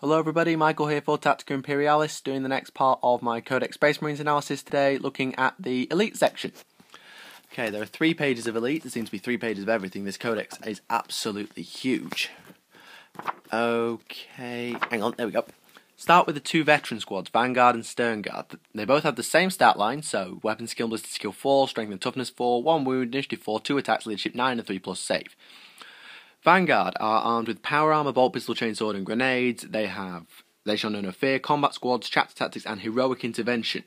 Hello everybody, Michael here for Tactica Imperialis, doing the next part of my Codex Space Marines analysis today, looking at the Elite section. Okay, there are three pages of Elite, there seems to be three pages of everything, this Codex is absolutely huge. Okay, hang on, there we go. Start with the two veteran squads, Vanguard and Sternguard. They both have the same stat line, so weapon skill, ballistic skill 4, strength and toughness 4, 1 wound, initiative 4, 2 attacks, leadership 9, and 3 plus save. Vanguard are armed with power armor, bolt pistol, chainsword, and grenades. They have they shall know no fear, combat squads, chapter tactics, and heroic intervention.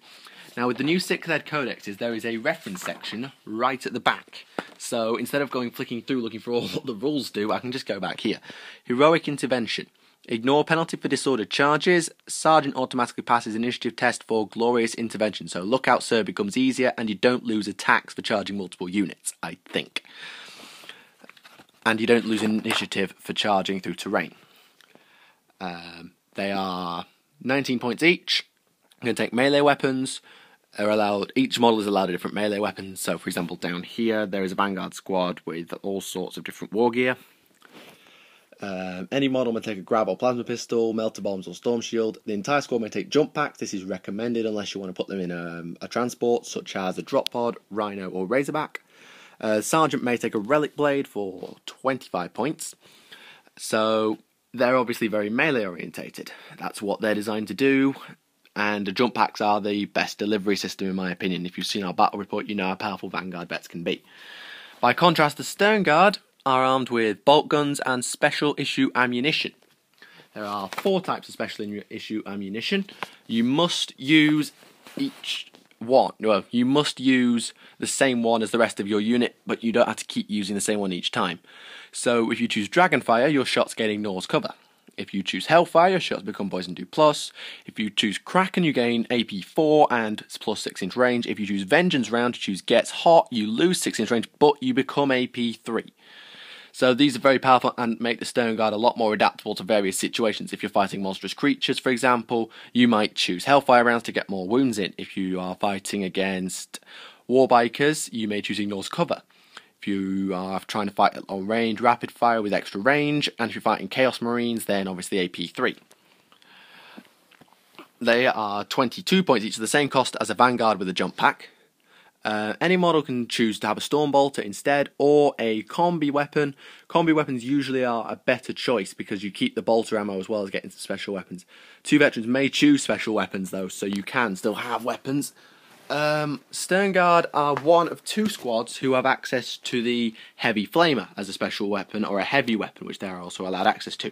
Now, with the new Sixth Ed Codexes, there is a reference section right at the back. So instead of going flicking through looking for all what the rules do, I can just go back here. Heroic intervention. Ignore penalty for disordered charges. Sergeant automatically passes initiative test for glorious intervention. So lookout sir becomes easier, and you don't lose attacks for charging multiple units. I think and you don't lose initiative for charging through terrain. Um, they are 19 points each. Going to take melee weapons. Are allowed. Each model is allowed a different melee weapon. So, for example, down here there is a vanguard squad with all sorts of different war gear. Um, any model may take a grav or plasma pistol, melter bombs or storm shield. The entire squad may take jump packs. This is recommended unless you want to put them in um, a transport, such as a drop pod, rhino, or razorback. Uh, Sergeant may take a Relic Blade for 25 points. So they're obviously very melee orientated. That's what they're designed to do. And the jump packs are the best delivery system, in my opinion. If you've seen our battle report, you know how powerful Vanguard vets can be. By contrast, the Stern Guard are armed with bolt guns and special issue ammunition. There are four types of special issue ammunition. You must use each one. Well, you must use the same one as the rest of your unit, but you don't have to keep using the same one each time. So if you choose Dragonfire, your shots gain Ignore's cover. If you choose Hellfire, your shots become Poison 2 plus. If you choose Kraken, you gain AP 4 and plus 6 inch range. If you choose Vengeance round, you choose Gets Hot, you lose 6 inch range, but you become AP 3. So these are very powerful and make the Sternguard a lot more adaptable to various situations. If you're fighting monstrous creatures, for example, you might choose Hellfire rounds to get more wounds in. If you are fighting against Warbikers, you may choose Ignore's cover. If you are trying to fight at long range, rapid fire with extra range, and if you're fighting Chaos Marines, then obviously AP3. They are 22 points each, of the same cost as a Vanguard with a jump pack. Uh, any model can choose to have a Storm Bolter instead, or a combi weapon. Combi weapons usually are a better choice because you keep the bolter ammo as well as getting some special weapons. Two veterans may choose special weapons though, so you can still have weapons. Um, Sternguard are one of two squads who have access to the Heavy Flamer as a special weapon, or a heavy weapon, which they are also allowed access to.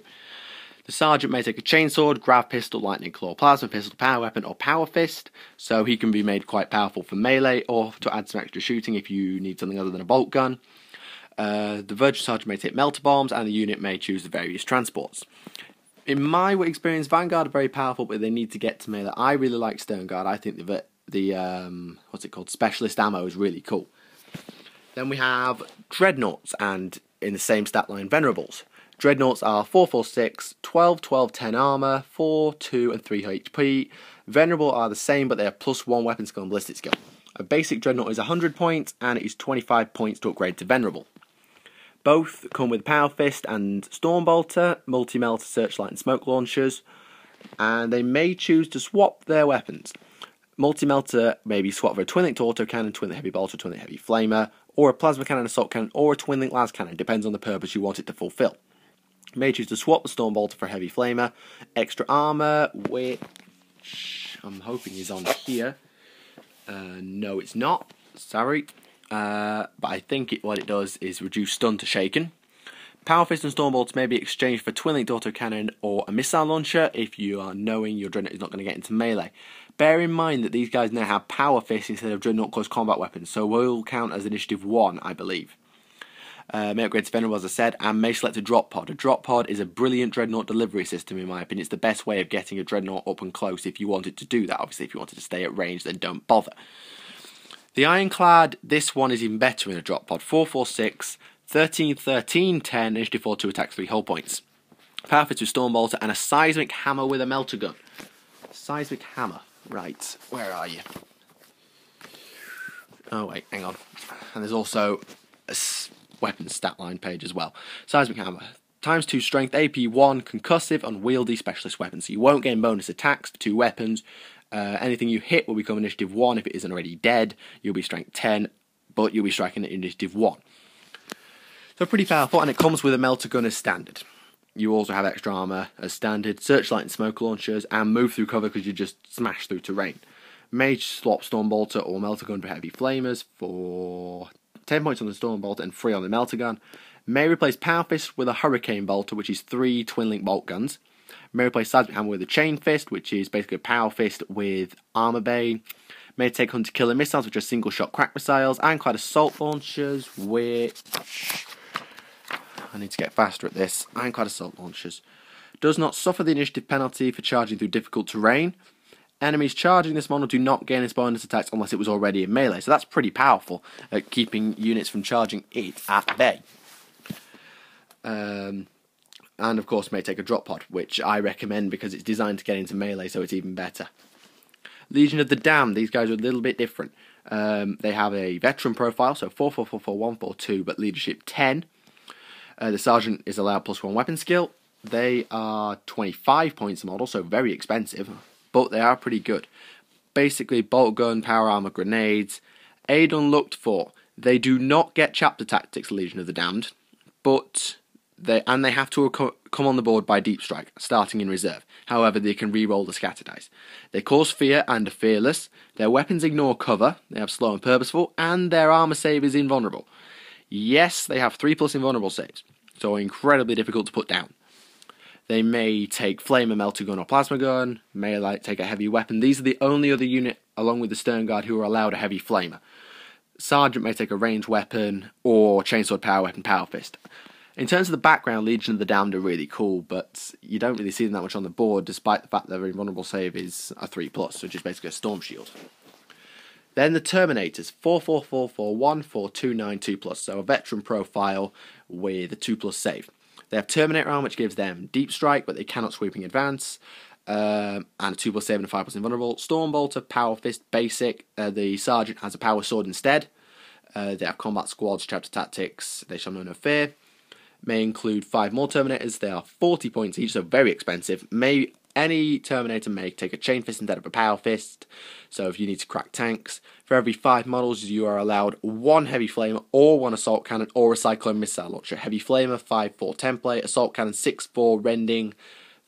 The sergeant may take a chainsword, grav pistol, lightning claw, plasma pistol, power weapon, or power fist, so he can be made quite powerful for melee or to add some extra shooting if you need something other than a bolt gun. Uh, the Virgin Sergeant may take melter bombs, and the unit may choose the various transports. In my experience, Vanguard are very powerful, but they need to get to melee. I really like Sternguard. I think the the um, what's it called specialist ammo is really cool. Then we have dreadnoughts, and in the same stat line, venerables. Dreadnoughts are 4, 4, 6, 12, 12, 10 armor, 4, 2, and 3 HP. Venerable are the same, but they have plus 1 weapon skill and ballistic skill. A basic Dreadnought is 100 points, and it is 25 points to upgrade to Venerable. Both come with Power Fist and Stormbolter, multi melter, searchlight, and smoke launchers, and they may choose to swap their weapons. Multi melter may be swapped for a twin linked autocannon, twin heavy bolter, twin heavy flamer, or a plasma cannon, assault cannon, or a twin link las cannon, depends on the purpose you want it to fulfill. May choose to swap the Storm Bolter for Heavy Flamer. Extra armor, which I'm hoping is on here. Uh, no, it's not. Sorry. Uh, but I think it, what it does is reduce stun to shaken. Power Fist and Storm Bolts may be exchanged for Twin Linked Autocannon or a missile launcher if you are knowing your Dreadnought is not going to get into melee. Bear in mind that these guys now have Power Fist instead of Dreadnought close combat weapons, so will count as Initiative 1, I believe. Uh, may upgrade to Venerable, as I said, and may select a drop pod. A drop pod is a brilliant dreadnought delivery system, in my opinion. It's the best way of getting a dreadnought up and close if you wanted to do that. Obviously, if you wanted to stay at range, then don't bother. The Ironclad, this one is even better in a drop pod. 446, 13, 13, 10, initiative 4 to attack 3 hull points. Power to Storm Bolter, and a seismic hammer with a melter gun. Seismic hammer. Right, where are you? Oh, wait, hang on. And there's also a weapons stat line page as well. Seismic hammer. times 2 strength, AP 1, concussive, unwieldy specialist weapon. So you won't gain bonus attacks for two weapons. Uh, anything you hit will become initiative 1 if it isn't already dead. You'll be strength 10, but you'll be striking at initiative 1. So pretty powerful, and it comes with a melter gun as standard. You also have extra armor as standard, searchlight and smoke launchers, and move through cover because you just smash through terrain. Mage swap Storm Bolter or Melter Gun for heavy flamers for 10 points on the Storm Bolter and 3 on the Melter Gun. May replace Power Fist with a Hurricane Bolter, which is 3 Twin Link Bolt Guns. May replace Seismic Hammer with a Chain Fist, which is basically a Power Fist with Armor Bane. May take Hunter Killer Missiles, which are single shot krak missiles. Ironclad Assault Launchers, which. I need to get faster at this. Ironclad Assault Launchers. Does not suffer the initiative penalty for charging through difficult terrain. Enemies charging this model do not gain its bonus attacks unless it was already in melee. So that's pretty powerful at keeping units from charging it at bay. Um, and of course, may take a drop pod, which I recommend because it's designed to get into melee, so it's even better. Legion of the Damned, these guys are a little bit different. Um, they have a veteran profile, so 4 4 4 4 1 4 2, but leadership 10. Uh, the sergeant is allowed plus 1 weapon skill. They are 25 points a model, so very expensive but they are pretty good. Basically, bolt gun, power armor, grenades. Aid unlooked for. They do not get chapter tactics, Legion of the Damned, but they and they have to come on the board by deep strike, starting in reserve. However, they can re-roll the scatter dice. They cause fear and are fearless. Their weapons ignore cover. They have slow and purposeful, and their armor save is invulnerable. Yes, they have three plus invulnerable saves, so incredibly difficult to put down. They may take flame, a melter gun, or plasma gun. May like take a heavy weapon. These are the only other unit, along with the stern guard, who are allowed a heavy flamer. Sergeant may take a ranged weapon or chainsword power weapon, power fist. In terms of the background, Legion of the Damned are really cool, but you don't really see them that much on the board, despite the fact that their invulnerable save is a 3 plus, which is basically a storm shield. Then the Terminators, 4444144292 plus, so a veteran profile with a 2 plus save. They have Terminator arm, which gives them deep strike, but they cannot sweeping advance. Um, and a 2 plus 7 and 5 plus invulnerable. Storm Bolter, Power Fist, basic. Uh, the Sergeant has a Power Sword instead. Uh, they have Combat Squads, Chapter Tactics, They Shall Know No Fear. May include 5 more Terminators. They are 40 points each, so very expensive. May any Terminator may take a chain fist instead of a power fist. So if you need to crack tanks, for every five models you are allowed one heavy flamer or one assault cannon or a cyclone missile launcher. Heavy flamer 5 4 template, assault cannon 6 4 rending.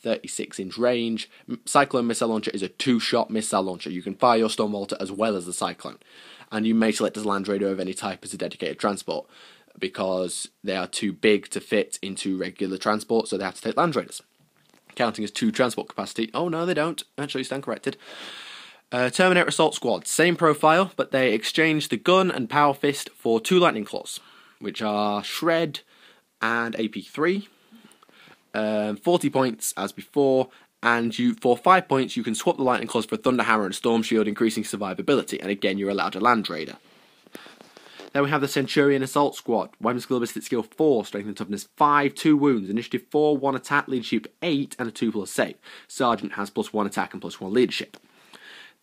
36 inch range. Cyclone missile launcher is a two shot missile launcher. You can fire your Storm as well as the Cyclone. And you may select as Land Raider of any type as a dedicated transport because they are too big to fit into regular transport, so they have to take Land Raiders counting as two transport capacity. Oh no, they don't. Actually, stand corrected. Uh, Terminator Assault Squad, same profile, but they exchange the gun and power fist for two lightning claws, which are Shred and AP3. Um, 40 points as before, and you for 5 points you can swap the lightning claws for thunder hammer and storm shield, increasing survivability, and again you're allowed a land raider. Then we have the Centurion Assault Squad. Weapon skill ballistic skill 4, strength and toughness 5, 2 wounds, initiative 4, 1 attack, leadership 8, and a 2 plus save. Sergeant has plus 1 attack and plus 1 leadership.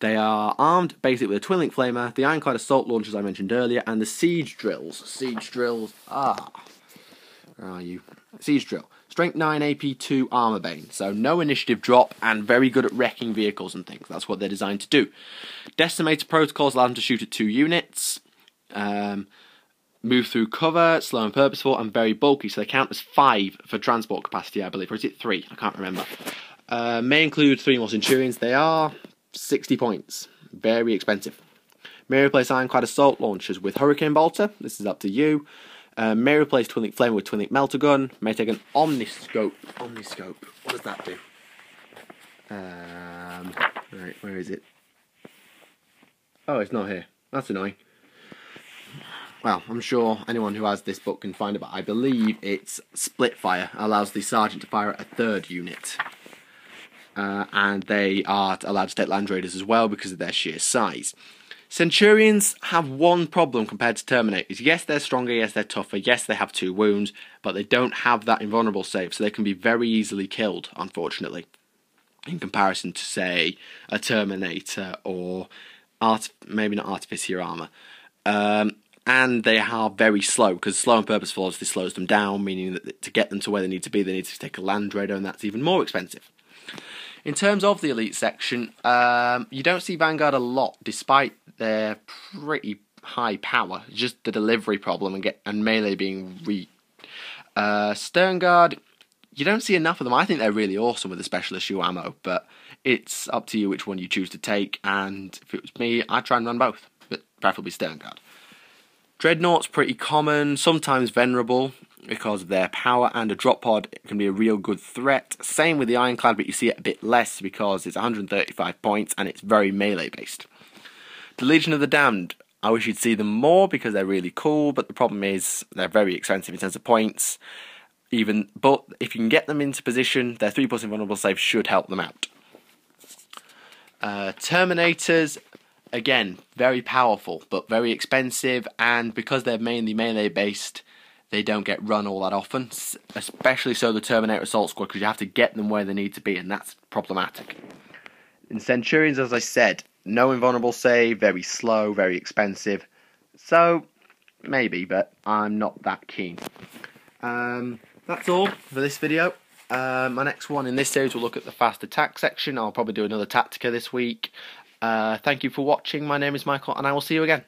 They are armed basically with a twin link flamer, the ironclad assault launchers I mentioned earlier, and the siege drills. Siege drills. Ah. Where are you? Siege drill. Strength 9 AP 2 armor bane. So no initiative drop and very good at wrecking vehicles and things. That's what they're designed to do. Decimator protocols allow them to shoot at two units. Um, move through cover, slow and purposeful, and very bulky. So they count as five for transport capacity, I believe, or is it three? I can't remember. Uh, may include three more Centurions. They are 60 points. Very expensive. May replace Ironclad Assault Launchers with Hurricane Bolter. This is up to you. Uh, may replace Twin Link Flame with Twin Link Melter Gun. May take an Omniscope. Omniscope. What does that do? Um, right, where is it? Oh, it's not here. That's annoying well, I'm sure anyone who has this book can find it, but I believe it's split fire, allows the sergeant to fire at a third unit. Uh, and they are allowed to take Land Raiders as well because of their sheer size. Centurions have one problem compared to Terminators. Yes, they're stronger, yes, they're tougher, yes, they have two wounds, but they don't have that invulnerable save, so they can be very easily killed, unfortunately, in comparison to, say, a Terminator or art, maybe not Artificer armor. Um, and they are very slow because slow and purposeful obviously slows them down, meaning that to get them to where they need to be, they need to take a land raider, and that's even more expensive. In terms of the elite section, um, you don't see Vanguard a lot, despite their pretty high power. just the delivery problem and get and melee being weak. Uh, Sternguard, you don't see enough of them. I think they're really awesome with the special issue ammo, but it's up to you which one you choose to take. And if it was me, I'd try and run both, but preferably Sternguard. Dreadnought's pretty common, sometimes venerable because of their power, and a drop pod can be a real good threat. Same with the Ironclad, but you see it a bit less because it's 135 points and it's very melee based. The Legion of the Damned, I wish you'd see them more because they're really cool, but the problem is they're very expensive in terms of points. Even but if you can get them into position, their three plus invulnerable save should help them out. Uh, Terminators, again, very powerful but very expensive, and because they're mainly melee based, they don't get run all that often. Especially so the Terminator Assault Squad, because you have to get them where they need to be, and that's problematic. In Centurions, as I said, no invulnerable save, very slow, very expensive. So maybe, but I'm not that keen. Um, that's all for this video. Uh, my next one in this series will look at the fast attack section. I'll probably do another Tactica this week. Uh, thank you for watching. My name is Michael, and I will see you again.